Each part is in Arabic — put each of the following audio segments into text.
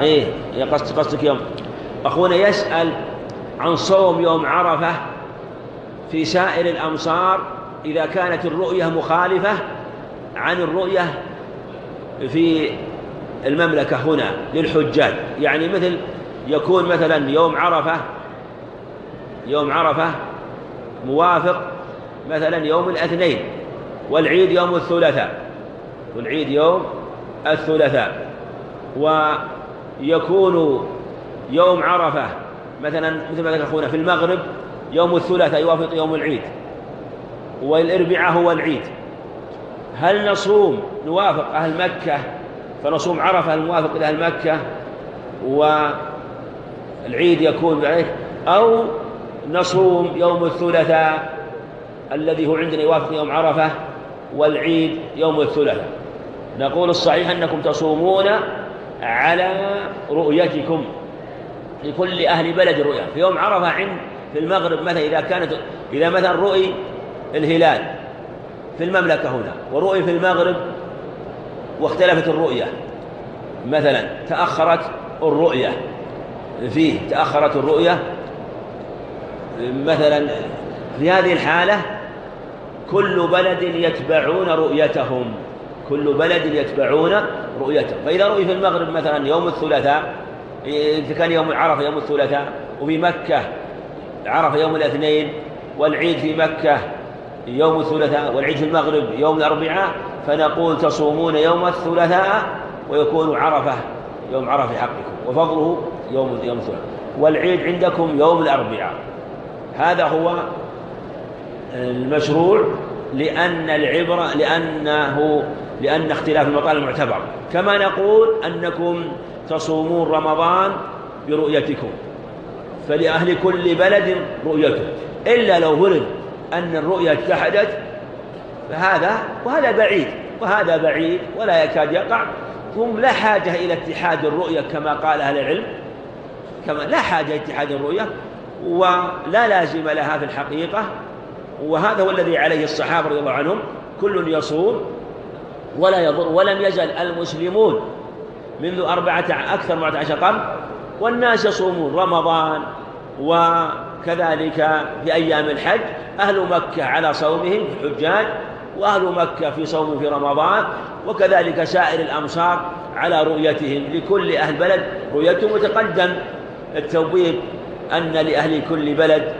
إيه قصد قصدك يوم. أخونا يسأل عن صوم يوم عرفة في سائر الأمصار إذا كانت الرؤية مخالفة عن الرؤية في المملكة هنا للحجاج. يعني مثل يكون مثلا يوم عرفة يوم عرفة موافق مثلا يوم الاثنين والعيد يوم الثلاثاء والعيد يوم الثلاثاء. ويكون يوم عرفة. مثلا مثل ما ذكر أخونا في المغرب يوم الثلاثاء يوافق يوم العيد والإربعاء هو العيد. هل نصوم؟ نوافق أهل مكة فنصوم عرفة الموافق لأهل مكة والعيد يكون بعيد. أو نصوم يوم الثلاثاء الذي هو عندنا يوافق يوم عرفة والعيد يوم الثلاثاء. نقول الصحيح أنكم تصومون على رؤيتكم لكل أهل بلد رؤيا. في يوم عرفة عند في المغرب مثلا إذا كانت إذا مثلا رؤي الهلال في المملكة هنا ورؤي في المغرب واختلفت الرؤية. مثلا تأخرت الرؤية. فيه تأخرت الرؤية. مثلا في هذه الحالة كل بلد يتبعون رؤيتهم. كل بلد يتبعون رؤيتهم فإذا رؤي في المغرب مثلا يوم الثلاثاء إذا كان يوم عرفة يوم الثلاثاء وفي مكة عرفة يوم الاثنين والعيد في مكة يوم الثلاثاء والعيد في المغرب يوم الأربعاء فنقول تصومون يوم الثلاثاء ويكون عرفة يوم عرفة حقكم وفضله يوم يوم الثلاثاء. والعيد عندكم يوم الأربعاء. هذا هو المشروع لأن العبرة لأنه لأن اختلاف المطالب معتبر. كما نقول أنكم تصومون رمضان برؤيتكم. فلأهل كل بلد رؤيته إلا لو فرض أن الرؤيا اتحدت فهذا وهذا بعيد. وهذا بعيد ولا يكاد يقع. هم لا حاجة إلى اتحاد الرؤيا كما قال أهل العلم. كما لا حاجة إلى اتحاد الرؤيا ولا لازم لها في الحقيقة. وهذا هو الذي عليه الصحابة رضي الله عنهم. كل يصوم ولا يضر ولم يزل المسلمون منذ أربعة أكثر من أربعة عشر قرن والناس يصومون رمضان وكذلك في أيام الحج أهل مكة على صومهم في الحجاج وأهل مكة في صوم في رمضان وكذلك سائر الأمصار على رؤيتهم لكل أهل بلد. رؤيتهم وتقدم التوبيخ أن لأهل كل بلد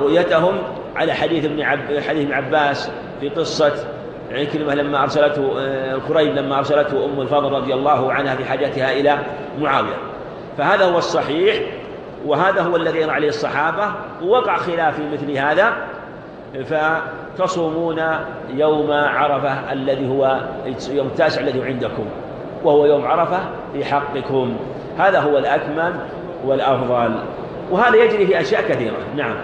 رؤيتهم على حديث ابن عب... حديث ابن عباس في قصة عكرمة لما أرسلته كريم لما أرسلته أم الفضل رضي الله عنها في حاجتها إلى معاوية. فهذا هو الصحيح وهذا هو الذي عليه الصحابة ووقع خلاف في مثل هذا. فتصومون يوم عرفة الذي هو يوم التاسع الذي عندكم وهو يوم عرفة في حقكم. هذا هو الأكمل والأفضل. وهذا يجري في أشياء كثيرة. نعم.